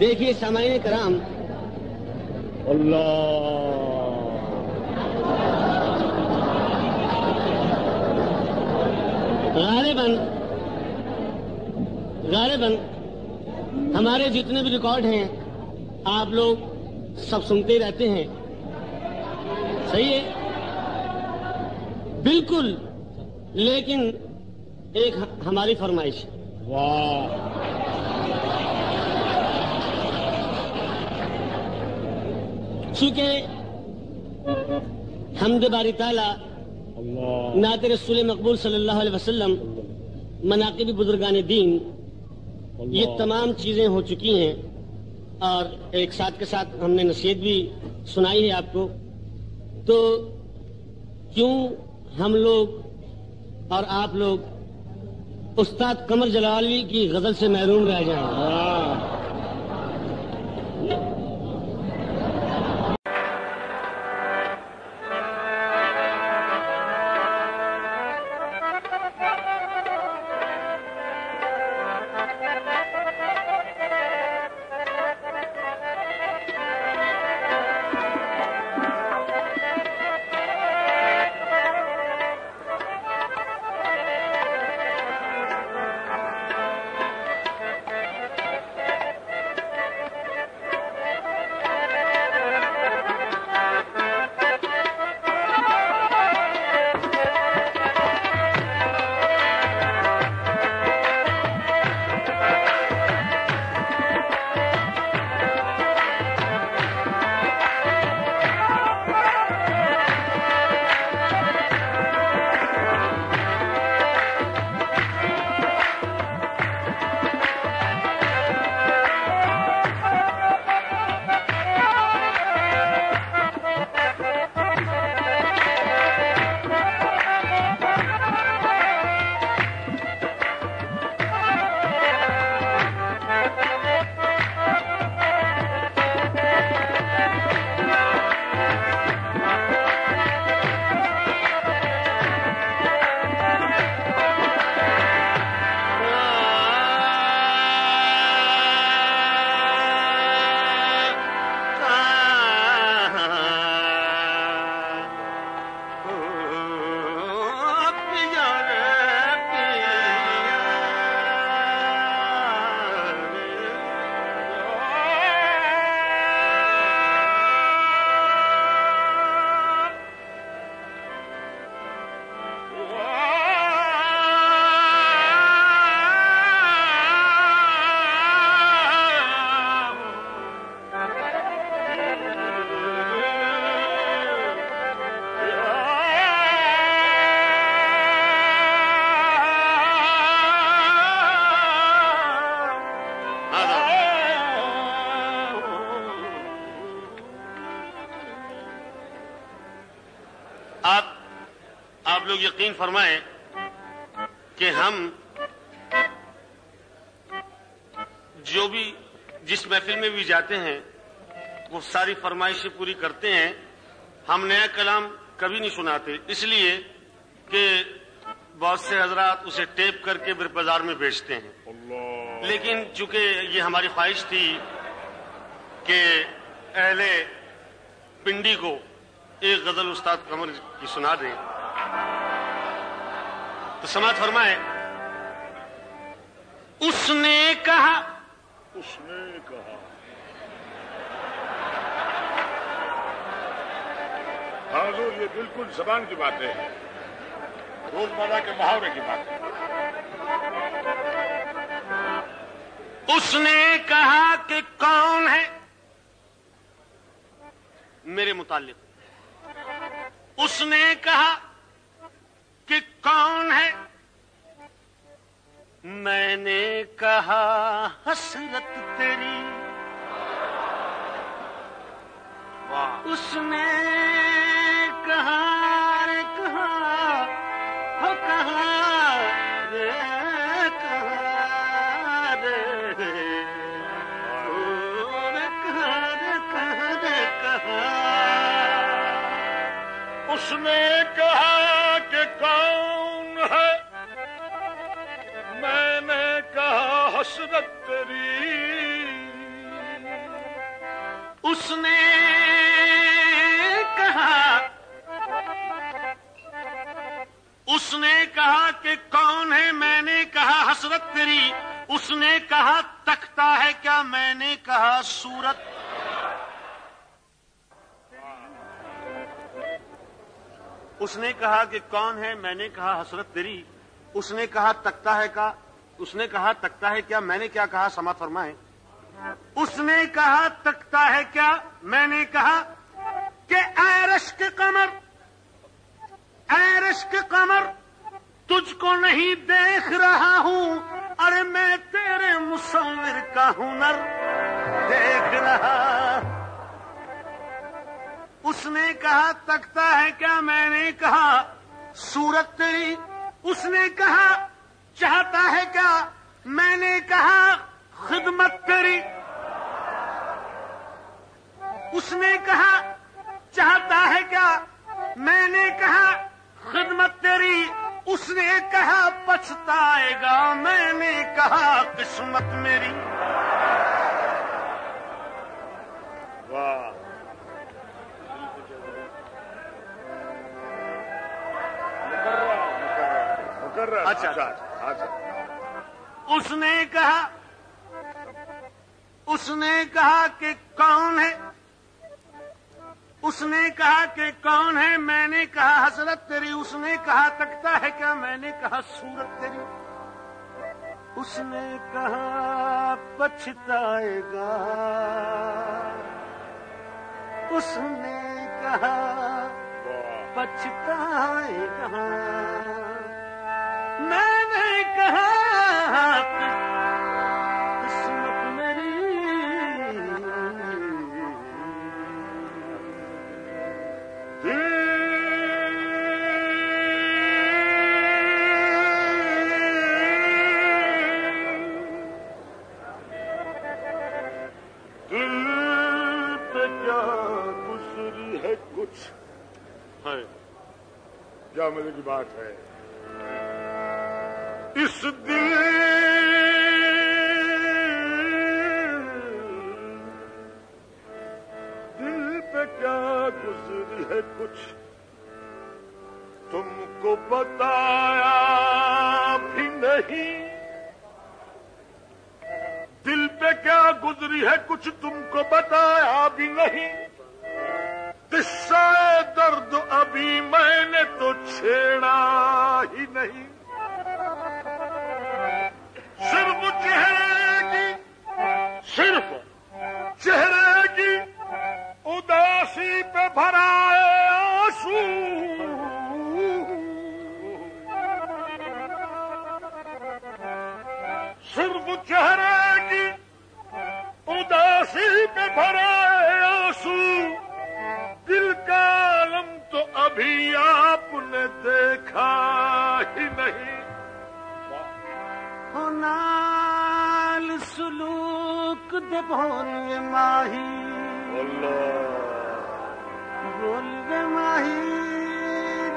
देखिए सामान्य कराम गालिबन। गालिबन, हमारे जितने भी रिकॉर्ड हैं, आप लोग सब सुनते रहते हैं। सही है? बिल्कुल, लेकिन एक हमारी फरमाइश। वाह। चूँकि हमद बारी ताला नात रसूल मकबूल सल्लल्लाहु अलैहि वसल्लम मनाकिब बुजुर्गान दीन ये तमाम चीज़ें हो चुकी हैं और एक साथ के साथ हमने नसीहत भी सुनाई है आपको। तो क्यों हम लोग और आप लोग उस्ताद कमर जलालवी की गज़ल से महरूम रह जाएँ? लोग यकीन फरमाएँ कि हम जो भी जिस महफिल में भी जाते हैं वो सारी फरमाइशें पूरी करते हैं। हम नया कलाम कभी नहीं सुनाते। इसलिए कि बहुत से हजरात उसे टेप करके फिर बाज़ार में बेचते हैं। लेकिन चूँकि ये हमारी ख्वाहिश थी कि अहले पिंडी को एक गज़ल उस्ताद कमर की सुना दें तो समाज फरमाए उसने कहा उसने कहा। हाजुर ये बिल्कुल जबान की बात है। रोज़मर्रा के मुहावरे की बात है। उसने कहा कि कौन है? मेरे मुतालिक। उसने कहा कौन है? मैंने कहा हसरत तेरी। वाह। उसने कहा रे कहा हो कहा रे कहा रे। उसने कहा हसरत तेरी उसने कहा उसने कहा कि कौन है? मैंने कहा, हसरत तेरी। उसने कहा, तख्ता है क्या? मैंने कहा, सूरत। उसने कहा कि कौन है? मैंने कहा, हसरत तेरी। उसने कहा तकता है का? उसने कहा तकता है क्या? मैंने क्या कहा? समा फरमाए। उसने कहा तकता है क्या? मैंने कहा कि ऐरश के कमर ऐरश के कमर तुझको नहीं देख रहा हूँ। अरे मैं तेरे मुसविर का हुनर देख रहा। उसने कहा तकता है क्या? मैंने कहा सूरत तेरी। उसने कहा चाहता है क्या? मैंने कहा खिदमत तेरी उसने कहा चाहता है क्या? मैंने कहा खिदमत तेरी। उसने कहा पछताएगा। मैंने कहा किस्मत मेरी। वाह। मुकर्रर अच्छा। उसने कहा उसने कहा कि कौन है? उसने कहा कि कौन है? मैंने कहा हसरत तेरी उसने कहा तकता है क्या? मैंने कहा सूरत तेरी। उसने कहा पछताएगा। उसने कहा पछताएगा। मैंने कहा किस्मत मेरी। दिल पे क्या गुजरी है कुछ? है। क्या मज़े की बात है? इस दिल दिल पे क्या गुजरी है कुछ तुमको बताया भी नहीं। दिल पे क्या गुजरी है कुछ तुमको बताया भी नहीं। किस्सा दर्द अभी मैंने तो छेड़ा ही नहीं। चेहरे सिर्फ चेहरे उदासी पे भराए आंसू। सिर्फ चेहरे उदासी पे भराए आंसू। दिल आलम तो अभी देखा भोल माहीलो भोल माही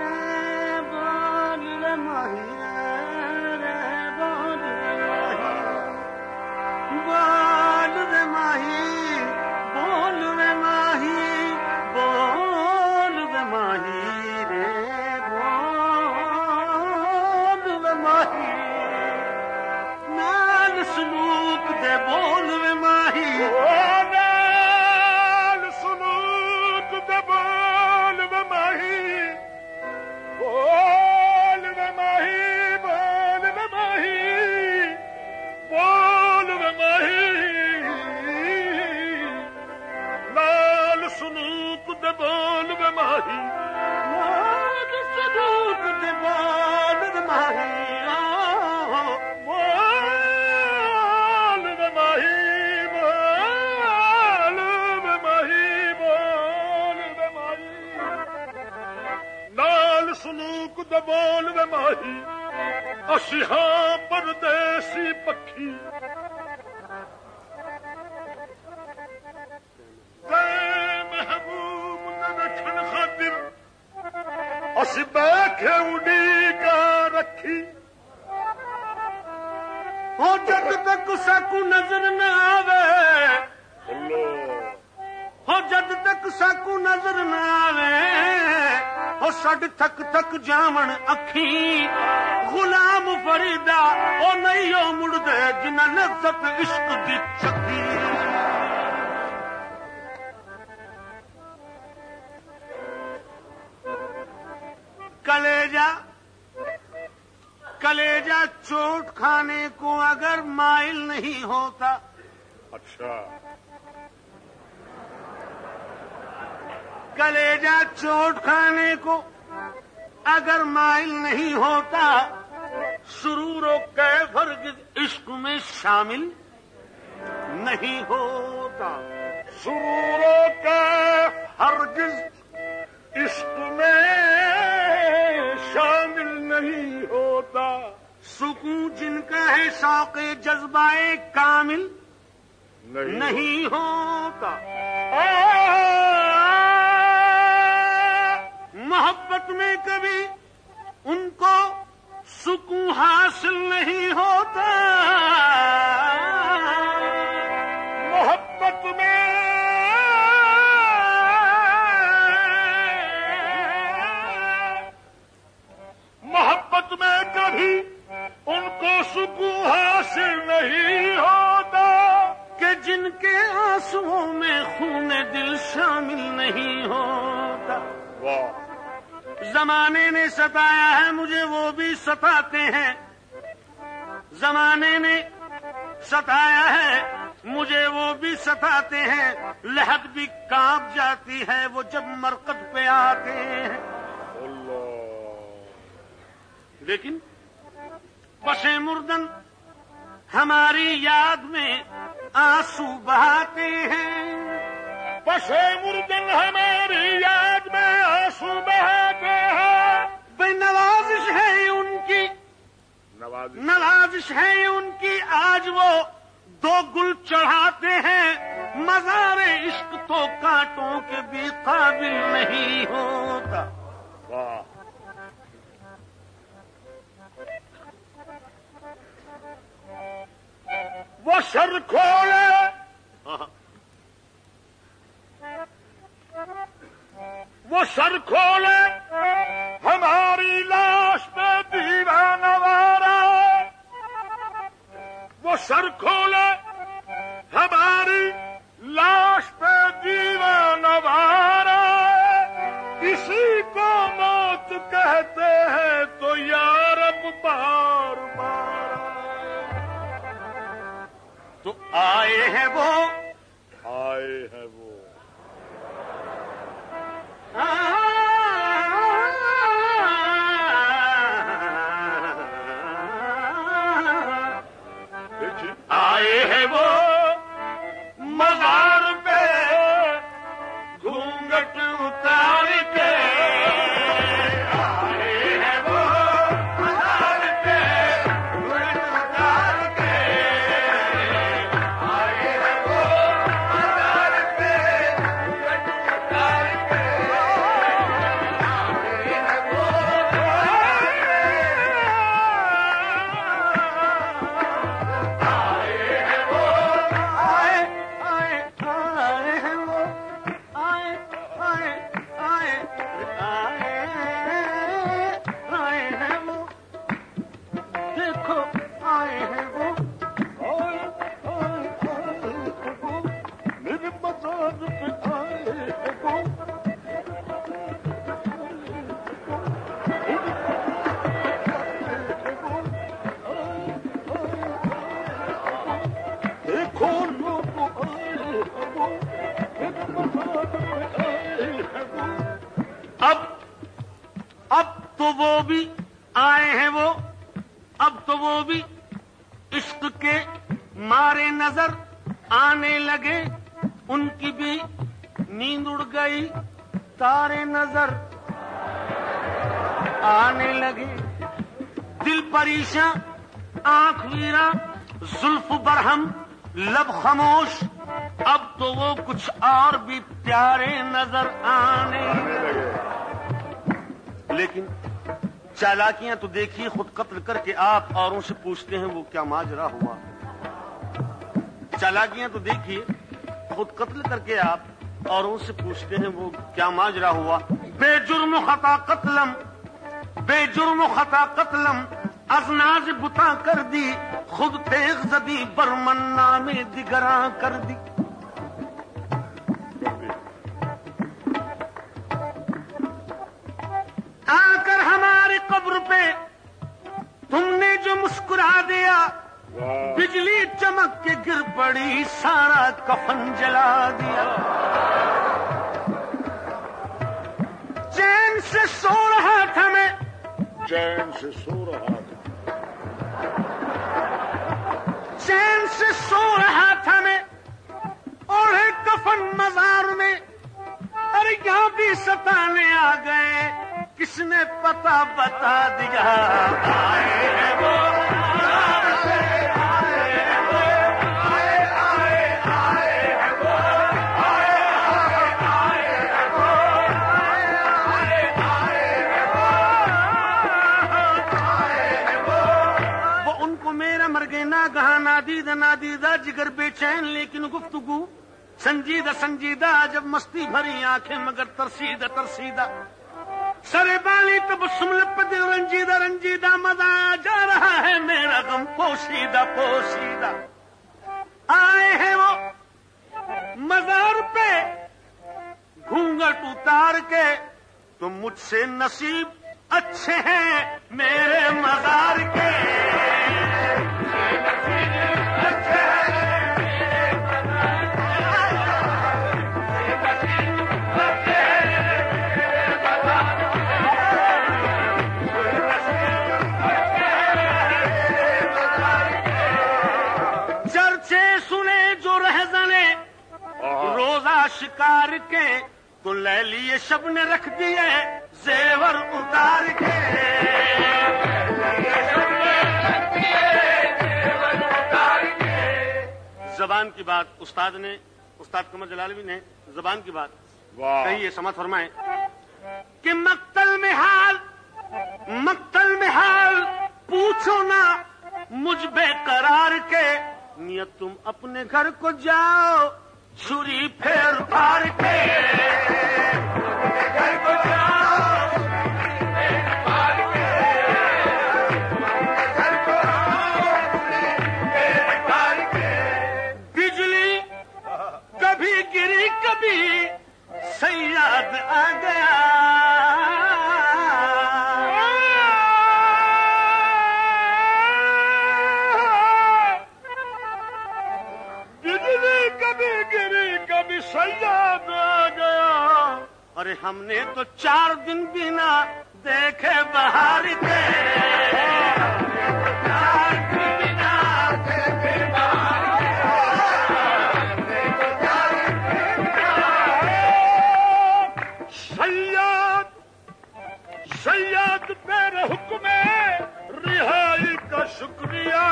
रोल माही। माही। असिहा परदेसी पखी अस बैठे उड़ीका रखी। हो साकू नज़र न आवे। हो जद तक साकू नज़र न आवे ओ सड थक थक अखी। गुलाम फरीदा ओ नहीं ओ मुड़दे जिन्ना नफसत इश्क दी चकी। कलेजा चोट खाने को अगर माइल नहीं होता। अच्छा। कलेजा चोट खाने को अगर माइल नहीं होता सुरूर कैफ हरगिज इश्क में शामिल नहीं होता। सुरूरों का हरगिज इश्क में शामिल नहीं सुकून जिनका है शौके जज्बाए कामिल? नहीं, नहीं होता। मोहब्बत में कभी उनको सुकून हासिल नहीं होता। मोहब्बत में मोहब्बत में कभी उनको सुकून हासिल नहीं होता कि जिनके आंसुओं में खून दिल शामिल नहीं होता। वाह। जमाने ने सताया है मुझे वो भी सताते हैं। जमाने ने सताया है मुझे वो भी सताते हैं। लहक भी काँप जाती है वो जब मरकत पे आते हैं। लेकिन बसे मुर्दन हमारी याद में आँसू बहाते हैं। बसे मुर्दन हमारी याद में आँसू बहाते हैं। भाई नवाजिश है उनकी। नवाज़ नवाजिश है उनकी। आज वो दो गुल चढ़ाते हैं। मजारे इश्क तो कांटों के भी काबिल नहीं होता। वाह। वो सर खोले। वो सर खोले। हमारी लाश पे दीवाना वारा। वो सर खोले। हमारी लाश पे दीवाना वारा। इसी को मौत कहते हैं तो यारब बार। तो आए हैं अब तो वो भी आए हैं वो। अब तो वो भी इश्क के मारे नज़र आने लगे। उनकी भी नींद उड़ गई, तारे नज़र आने लगे। दिल परीशा आँख वीरा, जुल्फ बरहम, लब खामोश। अब तो वो कुछ और भी प्यारे नज़र आने लेकिन चालाकियाँ तो देखिए खुद कत्ल करके आप औरों से पूछते हैं वो क्या माजरा हुआ। चालाकियाँ तो देखिए खुद कत्ल करके आप और उनसे पूछते हैं वो क्या माजरा हुआ। बेजुर्म खता कत्लम, बेजुर्म खता कतलम, अजनाज बुता कर दी, खुद तेग जदी बरमन्ना में दिगरा कर दी। बिजली चमक के गिर पड़ी सारा कफन जला दिया। चैन से सो रहा था मैं। चैन से सो रहा था। चैन से सो रहा था मैं। और है कफन मजार में। अरे यहाँ भी सताने आ गए। किसने पता बता दिया? आए। गहा नादीदा जिगर बेचैन, लेकिन गुफ्तगु। संजीदा संजीदा, जब मस्ती भरी आँखें, मगर तरसीदा तरसीदा। सरे बाली तब सुमल पद रंजीदा रंजीदा, मज़ा जा रहा है मेरा गम, पोशीदा पोशीदा। आए हैं वो मजार पे, घूंघट उतार के तुम मुझसे नसीब अच्छे हैं मेरे मजार के। रोजा शिकार के तो ले लिए शब ने रख दिए जेवर उतार के। जबान की बात उस्ताद ने उस्ताद कमर जलालवी ने जबान की बात कही ये समात फरमाए कि मक्तल में हाल मक्तल में हाल पूछो ना मुझ बेकरार के नियत तुम अपने घर को जाओ। जाओ बिजली कभी गिरी कभी सैयाद आ गया अरे हमने तो चार दिन बिना देखे बाहर बाहर सैयाद तेरे हुक्म रिहाई का शुक्रिया।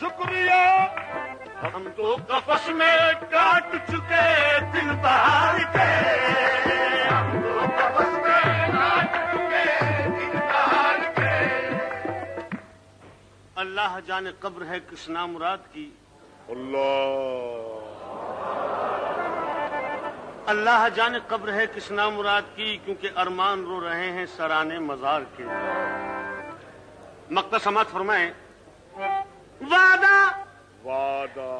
शुक्रिया। हम तो कफस में काट चुके, दिन बाहर के। हम तो बाहर के। अल्लाह जाने कब्र है कृष्णा मुराद की। अल्लाह। जाने कब्र है किस कृष्णा मुराद की, क्योंकि अरमान रो रहे हैं सराने मजार के। मक्ता समात फरमाए वादा। वादा।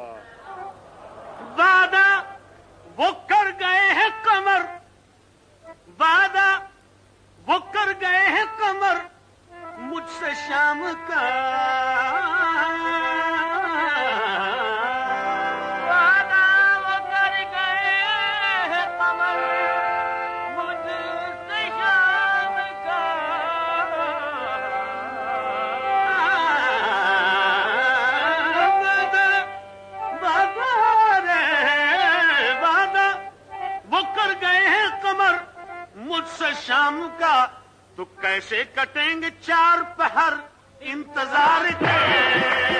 वादा वो कर गए हैं कमर। वादा वो कर गए हैं कमर। मुझसे शाम का कैसे कटेंगे चार पहर? इंतज़ार के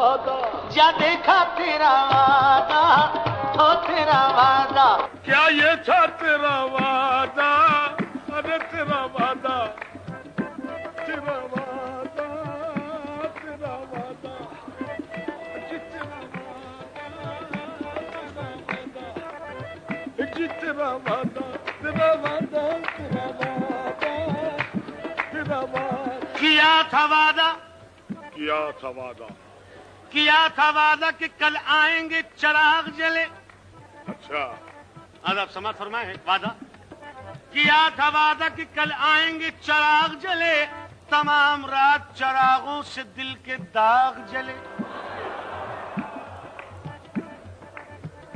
देखा तेरा वादा हो तेरा वादा। क्या ये था तेरा वादा? अरे तेरा वादा तेरा वादा तेरा वादा जी तेरा वादा। जी तेरा वादा तेरा वादा तेरा वादा तेरा वादा। किया था वादा? किया था वादा। किया था वादा कि कल आएँगे चराग जले। अच्छा। आप समाज फरमाए वादा। किया था वादा कि कल आएँगे चराग जले तमाम रात चरागों से दिल के दाग जले।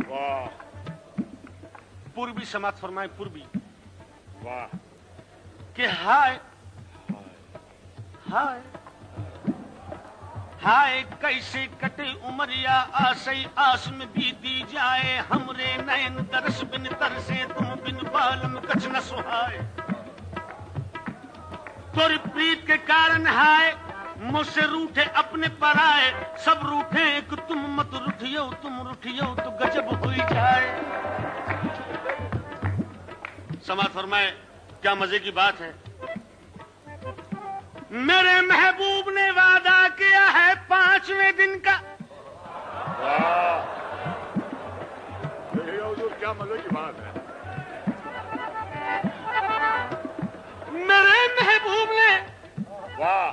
वाह। पूर्वी समाज फरमाए पूर्वी। वाह। कि हाय। हाय। हाय, कैसे कटे उमरिया आसई आस में बीती जाए हमरे नैन दरस बिन तरसे तुम बिन बालम कछ न सुहाए। तोरी प्रीत के कारण हाय, मुझसे रूठे अपने पराए। सब रूठे कि तुम मत रूठियो, तुम रूठियो तो गजब हो जाए। समाज फरमाए, क्या मज़े की बात है? मेरे महबूब ने वादा किया है पाँचवें दिन का। क्या मज़े की बात है मेरे महबूब ने वाह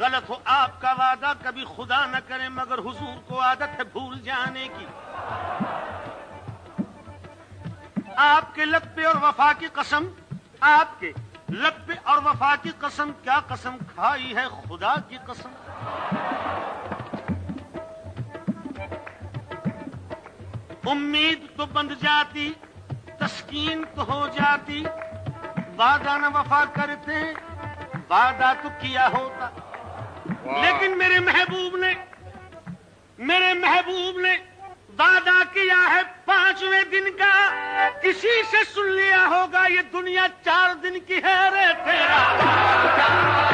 गलत हो, आपका वादा कभी खुदा न करे, मगर हुजूर को आदत है भूल जाने की। आपके लब पे और वफा की कसम, आपके लब पे और वफा की कसम क्या कसम खाई है खुदा की कसम? उम्मीद तो बंद जाती तस्कीन तो हो जाती। वादा न वफा करते वादा तो किया होता। लेकिन मेरे महबूब ने मेरे महबूब ने वादा किया है पाँचवें दिन का किसी से सुन लिया होगा, ये दुनिया चार दिन की है रे तेरा।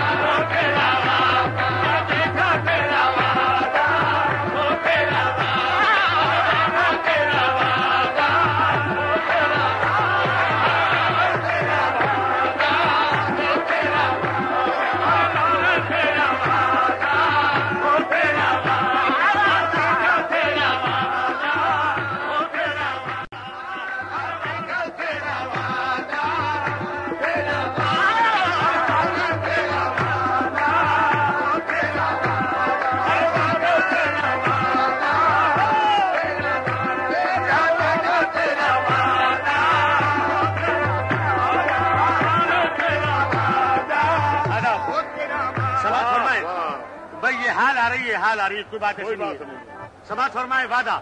कोई बात ऐसी है। नहीं। समाज फरमाए वादा।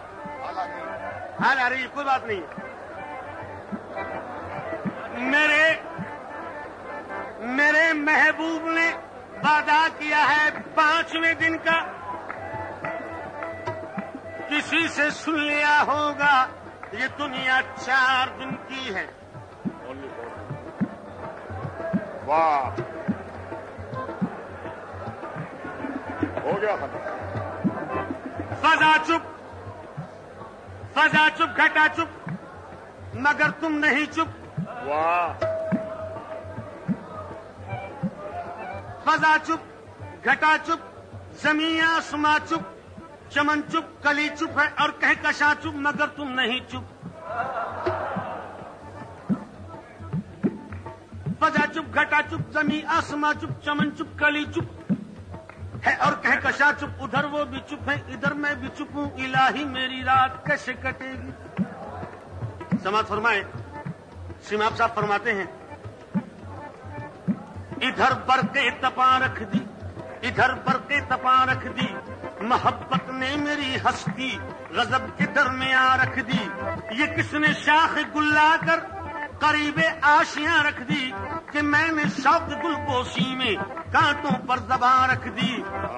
हाल आ रही है कोई बात नहीं। मेरे मेरे महबूब ने वादा किया है पाँचवें दिन का। किसी से सुन लिया होगा ये दुनिया चार दिन की है। वाह। हो गया खत्म। फजा चुप। फजा चुप घटा चुप। मगर तुम नहीं चुप। वाह। फजा चुप घटा चुप। जमी आसमां चुप। चमन चुप कली चुप है और कह कशा चुप मगर तुम नहीं चुप। फजा चुप घटा चुप। जमी आसमां चुप चमन चुप कली चुप। है और कह कशा चुप, उधर वो भी चुप है, इधर मैं भी चुप हूँ, इलाही मेरी रात कैसे कटेगी? समाज फरमाए सिमाब साहब फरमाते हैं। इधर पर बरके तपा रख दी, इधर पर बरके तपा रख दी, मोहब्बत ने मेरी हस्ती गजब के दरमिया रख दी। ये किसने शाख गुल्ला कर, करीबे आशियाँ रख दी, कि मैंने शौक गुलपोशी में कांटों पर जबान रख दी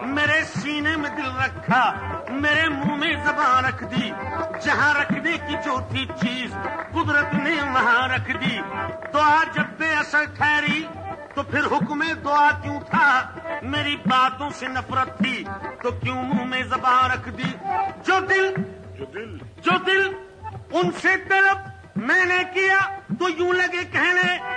मेरे सीने में दिल रखा मेरे मुँह में जबान रख दी जहाँ रखने की जो थी चीज़ कुदरत ने वहाँ रख दी। तो आज जब बेअसर ठहरी तो फिर हुक्म दुआ क्यों था? मेरी बातों से नफरत थी तो क्यों मुँह में जबान रख दी? जो दिल जो दिल। जो दिल उनसे तलब मैंने किया तो यूँ लगे कहने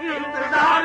इंतज़ार